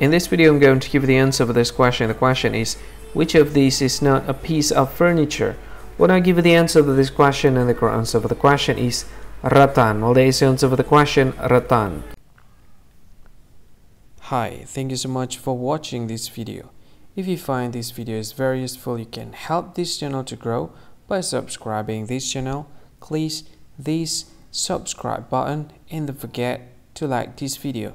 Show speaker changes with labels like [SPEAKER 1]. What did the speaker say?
[SPEAKER 1] In this video I'm going to give you the answer for this question. The question is which of these is not a piece of furniture? When I give you the answer to this question and the answer for the question is Rattan. Well, there is the answer for the question Rattan. Hi, thank you so much for watching this video. If you find this video is very useful, you can help this channel to grow by subscribing this channel. Please this subscribe button and don't forget to like this video.